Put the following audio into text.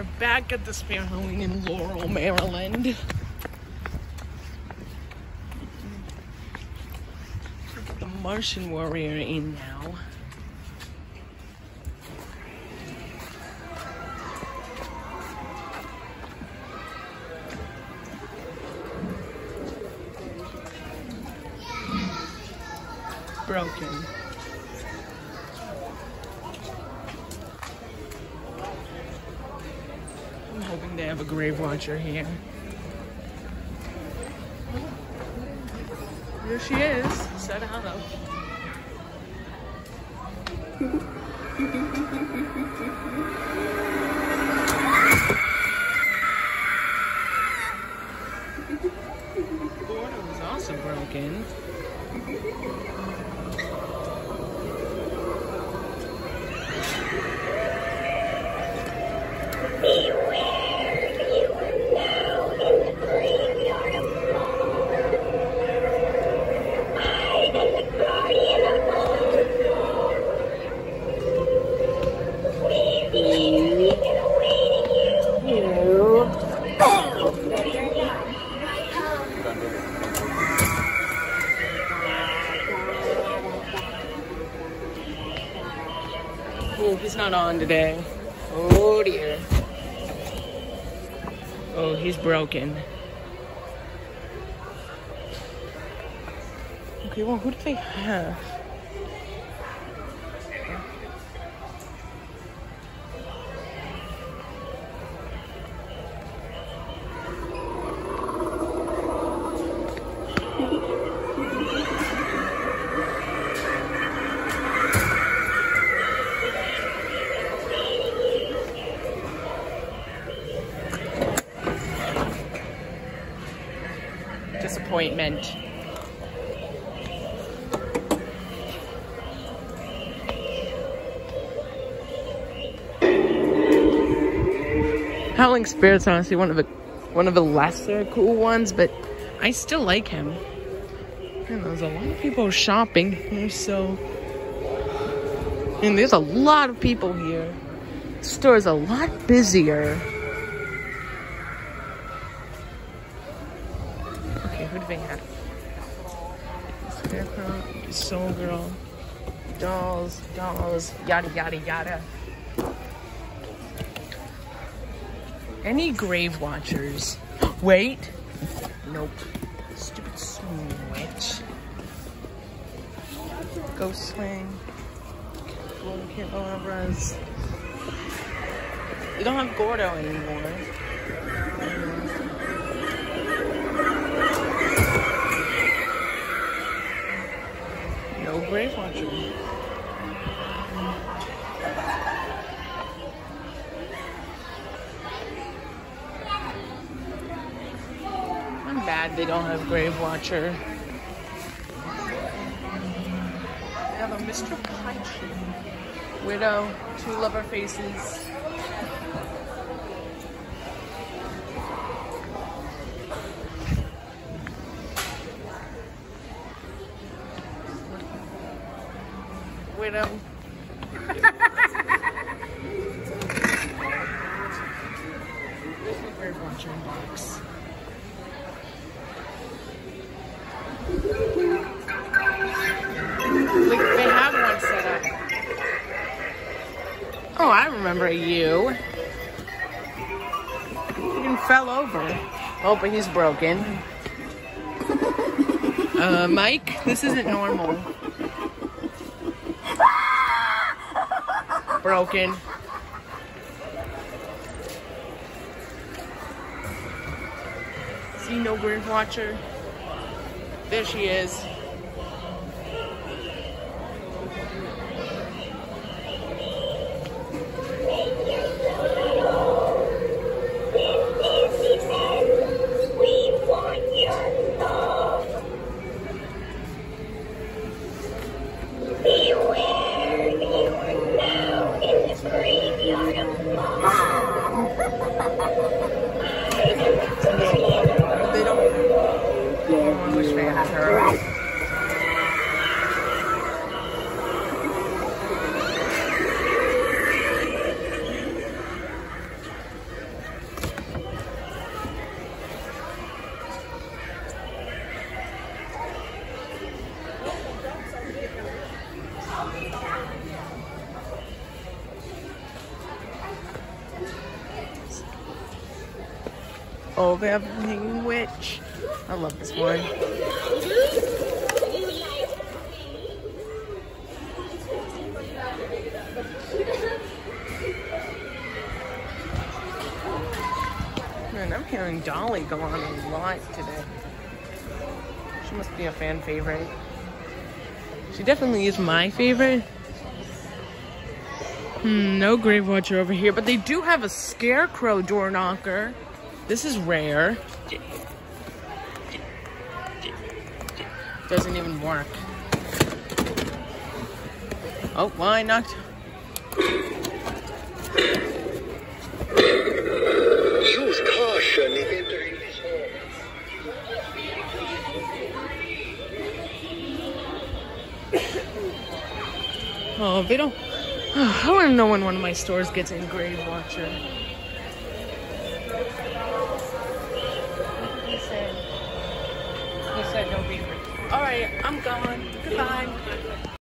We're back at the Spirit Halloween in Laurel, Maryland. The Martian Warrior in now. Broken. I'm hoping they have a grave watcher here. There she is. Said hello. Border was also broken. Oh, he's not on today. Oh dear. Oh, he's broken. Okay, well, who do they have? Disappointment. Howling Spirit's honestly one of the one of the lesser cool ones, but I still like him. And there's a lot of people shopping here, so and there's a lot of people here. Store's a lot busier. Okay, who do they have? Scarecrow, Soul Girl, dolls, dolls, yada yada yada. Any grave watchers? Wait. Nope. Stupid switch. Ghost swing. We don't have Gordo anymore. Grave watcher. I'm bad they don't have grave watcher. They have a Mr. Punch. Widow, two lover faces. Like, they have one set up. Oh, I remember you. He fell over. Oh, but he's broken. Uh, Mike, this isn't normal. Broken. See no grave watcher. There she is. Oh, have Hanging Witch. I love this one. Man, I'm hearing Dolly go on a lot today. She must be a fan favorite. She definitely is my favorite. Hmm, no Grave Watcher over here, but they do have a Scarecrow door knocker. This is rare. Doesn't even work. Oh, well, I knocked. Use caution in entering this hall. Oh, they don't. I want to know when one of my stores gets engraved Watcher. He said, he said no beaver. All right, I'm gone. Goodbye.